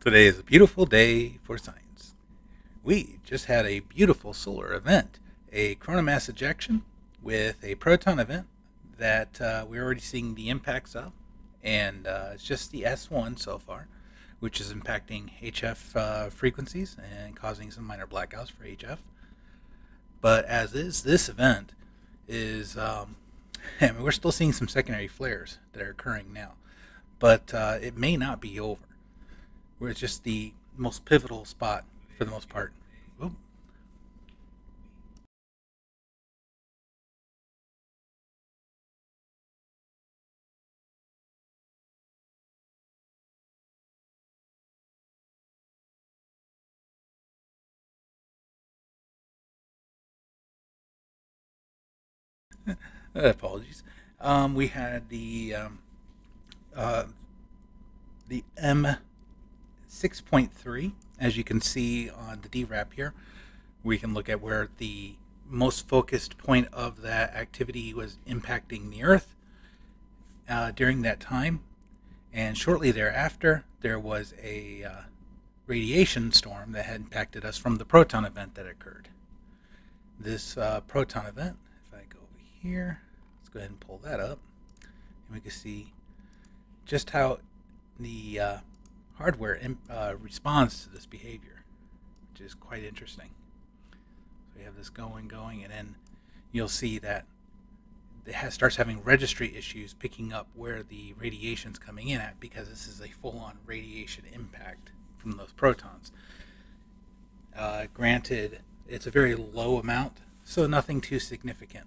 Today is a beautiful day for science. We just had a beautiful solar event, a coronal mass ejection with a proton event that uh, we're already seeing the impacts of, and uh, it's just the S1 so far, which is impacting HF uh, frequencies and causing some minor blackouts for HF. But as is, this event is, um, I mean, we're still seeing some secondary flares that are occurring now, but uh, it may not be over where it's just the most pivotal spot for the most part. Oop. Apologies. Um, we had the um, uh, the M 6.3, as you can see on the DRAP here. We can look at where the most focused point of that activity was impacting the Earth uh, during that time. And shortly thereafter, there was a uh, radiation storm that had impacted us from the proton event that occurred. This uh, proton event, if I go over here, let's go ahead and pull that up, and we can see just how the uh, hardware uh, responds to this behavior, which is quite interesting. So we have this going, going, and then you'll see that it has, starts having registry issues picking up where the radiation's coming in at because this is a full-on radiation impact from those protons. Uh, granted, it's a very low amount, so nothing too significant.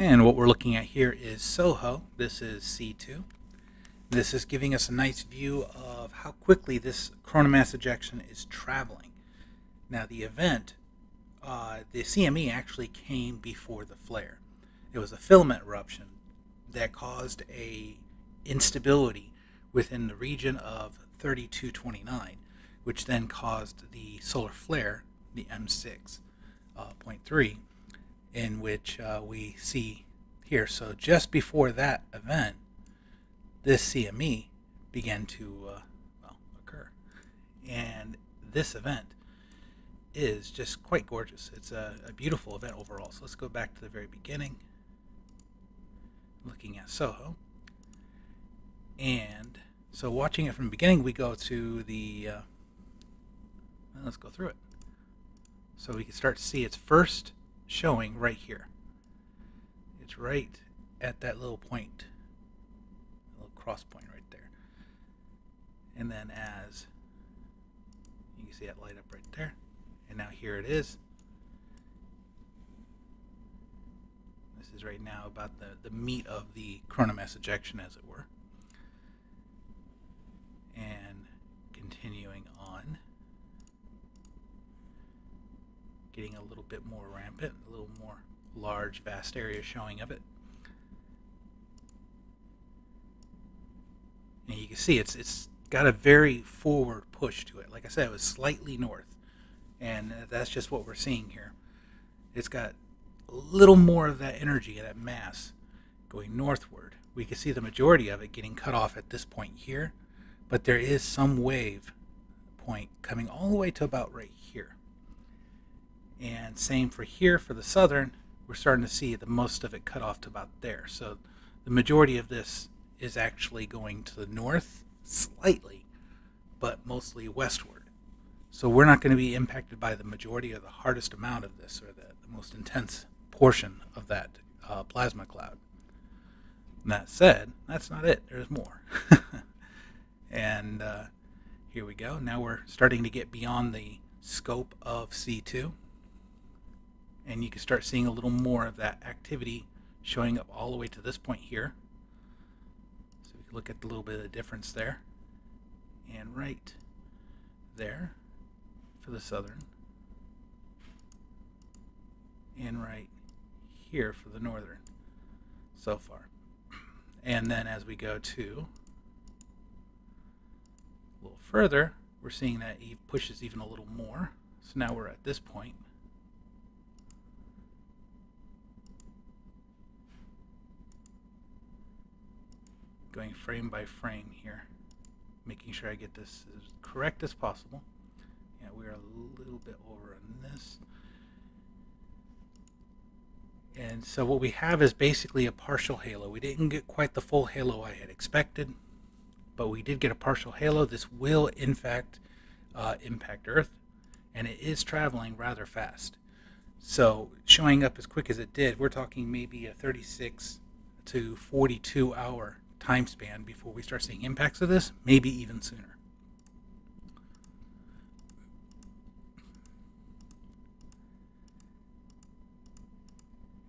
And what we're looking at here is SOHO. This is C2. This is giving us a nice view of how quickly this coronal mass ejection is traveling. Now the event, uh, the CME actually came before the flare. It was a filament eruption that caused a instability within the region of 3229, which then caused the solar flare, the M6.3, uh, in which uh, we see here. So just before that event, this CME began to uh, well, occur. And this event is just quite gorgeous. It's a, a, beautiful event overall. So let's go back to the very beginning, looking at Soho. And so watching it from the beginning, we go to the, uh, let's go through it. So we can start to see its first showing right here. It's right at that little point, little cross point right there. And then as you can see that light up right there. And now here it is. This is right now about the, the meat of the coronal mass ejection, as it were. And continuing on. Getting a little bit more rampant, a little more large, vast area showing of it. And you can see it's it's got a very forward push to it. Like I said, it was slightly north, and that's just what we're seeing here. It's got a little more of that energy, that mass, going northward. We can see the majority of it getting cut off at this point here, but there is some wave point coming all the way to about right here. And same for here for the southern, we're starting to see the most of it cut off to about there. So the majority of this is actually going to the north slightly, but mostly westward. So we're not going to be impacted by the majority or the hardest amount of this or the, the most intense portion of that uh, plasma cloud. And that said, that's not it. There's more. and uh, here we go. Now we're starting to get beyond the scope of C2. And you can start seeing a little more of that activity showing up all the way to this point here. So we can look at a little bit of the difference there. And right there for the southern. And right here for the northern so far. And then as we go to a little further, we're seeing that Eve pushes even a little more. So now we're at this point. Going frame by frame here, making sure I get this as correct as possible. Yeah, we're a little bit over on this. And so what we have is basically a partial halo. We didn't get quite the full halo I had expected, but we did get a partial halo. This will, in fact, uh, impact Earth, and it is traveling rather fast. So showing up as quick as it did, we're talking maybe a 36 to 42 hour time span before we start seeing impacts of this, maybe even sooner.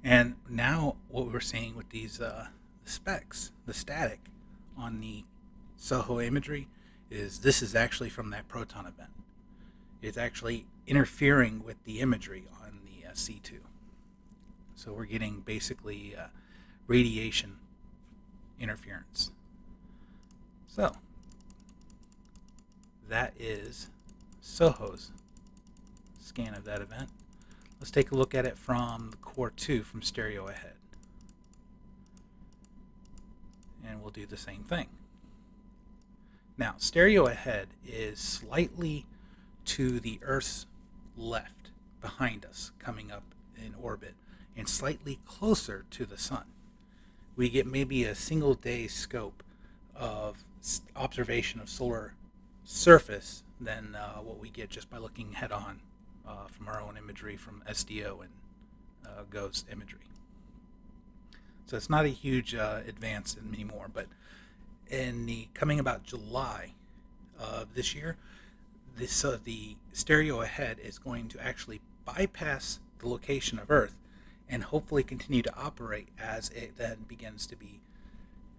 And now what we're seeing with these uh, specs, the static on the SOHO imagery, is this is actually from that proton event. It's actually interfering with the imagery on the uh, C2. So we're getting basically uh, radiation interference. So that is SOHO's scan of that event. Let's take a look at it from the COR2 from stereo ahead. And we'll do the same thing. Now, stereo ahead is slightly to the Earth's left, behind us, coming up in orbit, and slightly closer to the Sun. We get maybe a single day scope of observation of solar surface than uh, what we get just by looking head on uh, from our own imagery from SDO and uh, GOES imagery. So it's not a huge uh, advance anymore, but in the coming about July of this year, this uh, the stereo ahead is going to actually bypass the location of Earth and hopefully continue to operate as it then begins to be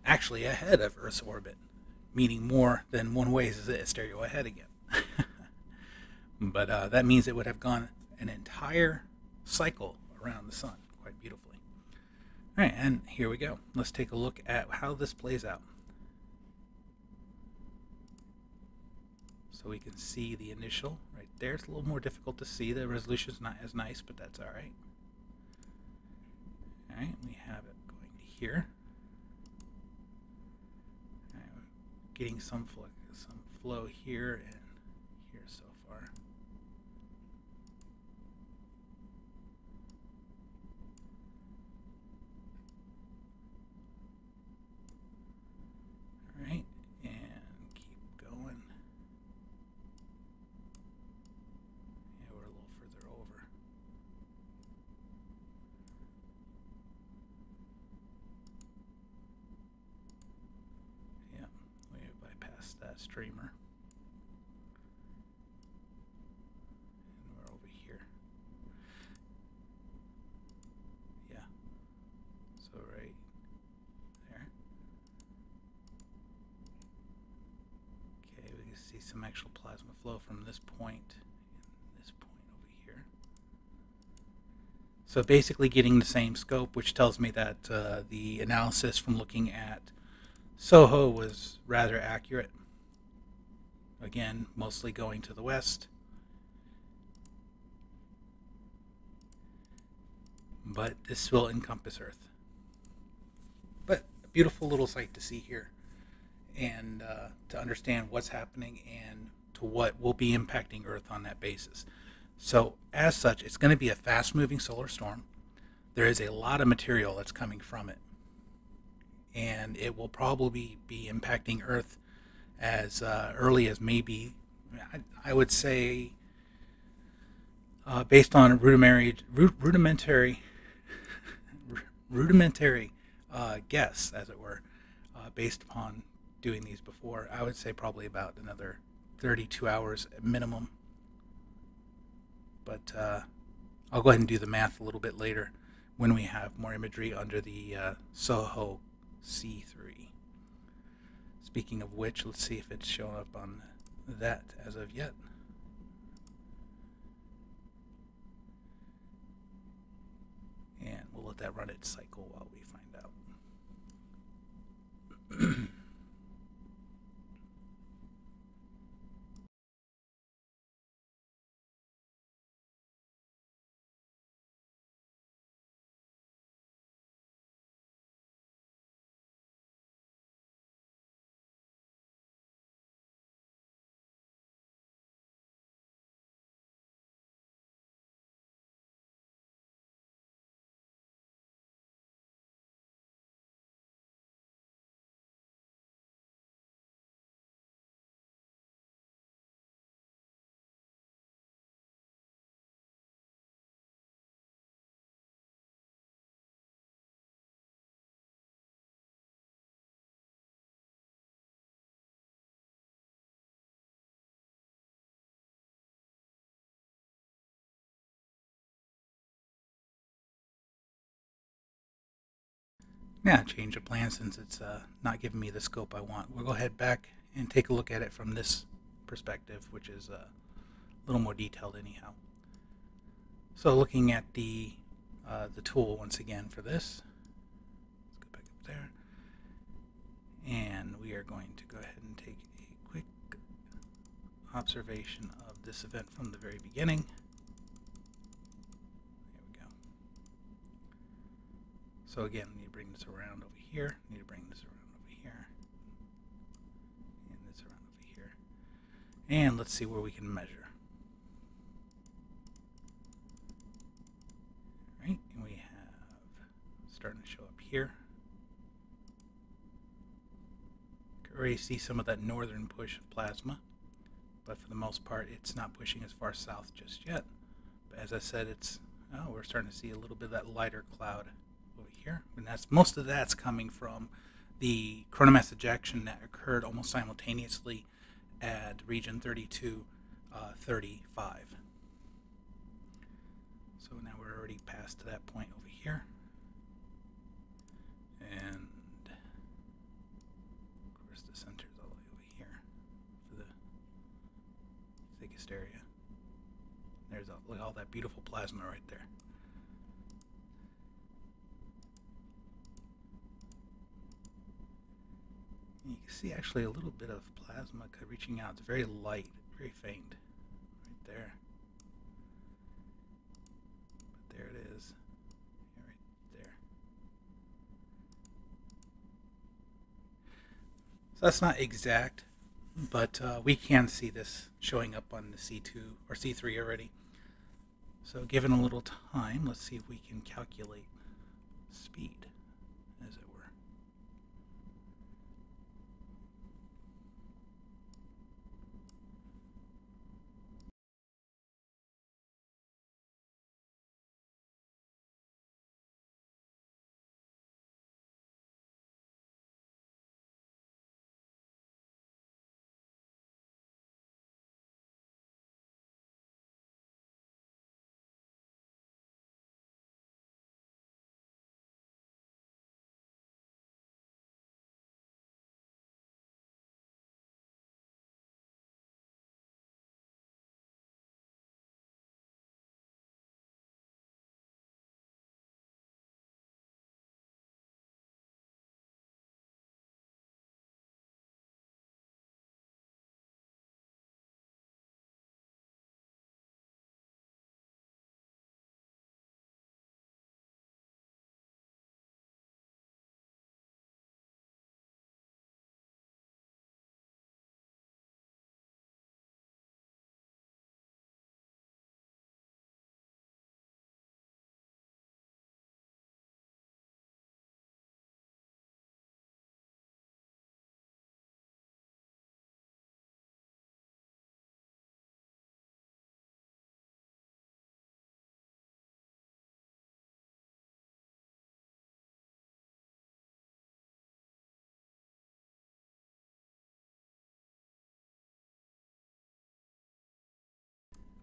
actually ahead of Earth's orbit, meaning more than one way is it stereo ahead again. But uh, that means it would have gone an entire cycle around the sun quite beautifully. All right, and here we go. Let's take a look at how this plays out. So we can see the initial right there. It's a little more difficult to see. The resolution is not as nice, but that's all right. All right, we have it going to here. Right, getting some flow, some flow here and here so far. Alright, and keep going. Yeah, we're a little further over. Yeah, we that streamer. And we're over here. Yeah. So right there. Okay, we can see some actual plasma flow from this point and this point over here. So basically getting the same scope, which tells me that uh, the analysis from looking at Soho was rather accurate. Again, mostly going to the west. But this will encompass Earth. But a beautiful little sight to see here and uh, to understand what's happening and to what will be impacting Earth on that basis. So, as such, it's going to be a fast moving solar storm. There is a lot of material that's coming from it. And it will probably be impacting Earth as uh, early as maybe, I, I would say, uh, based on rudimentary, rudimentary, rudimentary uh, guess, as it were, uh, based upon doing these before, I would say probably about another 32 hours minimum. But uh, I'll go ahead and do the math a little bit later when we have more imagery under the uh, SOHO C3. Speaking of which, let's see if it's shown up on that as of yet. And we'll let that run its cycle while we find out. Yeah, change of plan since it's uh, not giving me the scope I want. We'll go ahead back and take a look at it from this perspective, which is uh, a little more detailed anyhow. So looking at the uh, the tool once again for this, let's go back up there, and we are going to go ahead and take a quick observation of this event from the very beginning. So again, we need to bring this around over here. Need to bring this around over here. And this around over here. And let's see where we can measure. Right, and we have starting to show up here. Can already see some of that northern push of plasma, but for the most part, it's not pushing as far south just yet. But as I said, it's oh, we're starting to see a little bit of that lighter cloud here, and that's most of that's coming from the coronal mass ejection that occurred almost simultaneously at region 32, uh, 35. So now we're already past that point over here, and of course the center is all the way over here for the thickest area. There's all, all that beautiful plasma right there. you can see actually a little bit of plasma reaching out. It's very light, very faint, right there. But there it is, right there. So that's not exact, but uh, we can see this showing up on the C2 or C3 already. So given a little time, let's see if we can calculate speed.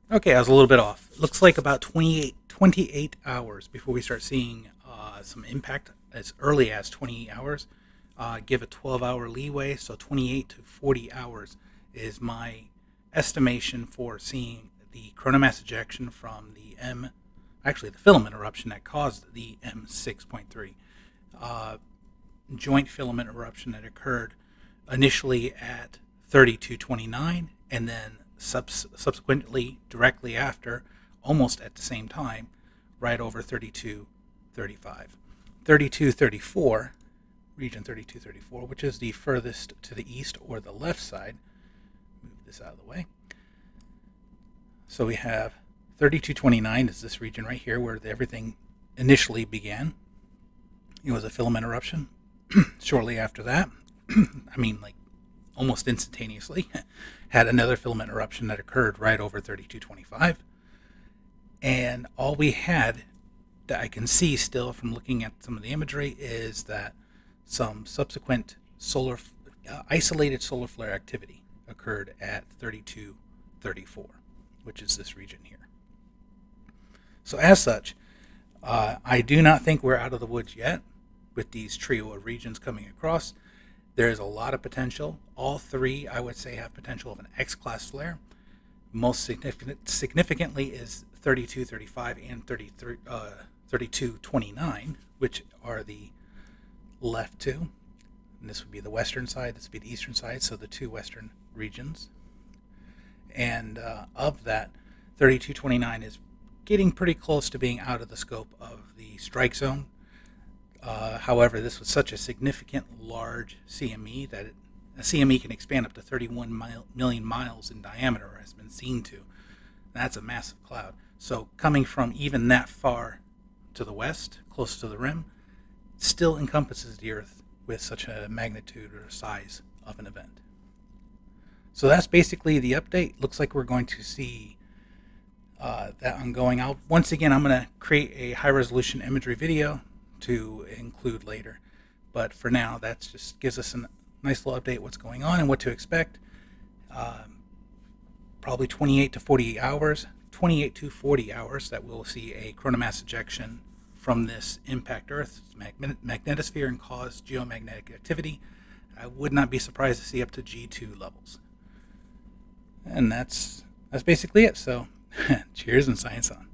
Okay, I was a little bit off. It looks like about 28, 28 hours before we start seeing uh, some impact as early as 28 hours. Uh, give a 12 hour leeway, so 28 to 40 hours is my estimation for seeing the mass ejection from the M, actually the filament eruption that caused the M6.3 uh, joint filament eruption that occurred initially at 3229 and then subs- subsequently directly after, almost at the same time, right over 3235. 3234, region 3234, which is the furthest to the east or the left side. Move this out of the way. So we have 3229 is this region right here where everything initially began. It was a filament eruption. Shortly after that, I mean, like almost instantaneously, had another filament eruption that occurred right over 3225. And all we had that I can see still from looking at some of the imagery is that some subsequent solar uh, isolated solar flare activity occurred at 3234, which is this region here. So as such, uh, I do not think we're out of the woods yet with these trio of regions coming across. There is a lot of potential. All three, I would say, have potential of an X-class flare. Most significant, significantly is 32, 35, and 33, uh, 32, 29, which are the left two. And this would be the western side, this would be the eastern side, so the two western regions. And uh, of that, 32, 29 is getting pretty close to being out of the scope of the strike zone. Uh, however, this was such a significant large CME that it, a CME can expand up to 31 mile, million miles in diameter, has been seen to. That's a massive cloud. So coming from even that far to the west, close to the rim, still encompasses the Earth with such a magnitude or size of an event. So that's basically the update. Looks like we're going to see uh, that ongoing. I'll once again I'm going to create a high resolution imagery video to include later. But for now, that just gives us a nice little update what's going on and what to expect. Um, probably 28 to 48 hours, 28 to 40 hours that we'll see a mass ejection from this impact Earth's magnetosphere and cause geomagnetic activity. I would not be surprised to see up to G2 levels. And that's that's basically it. So, cheers and science on.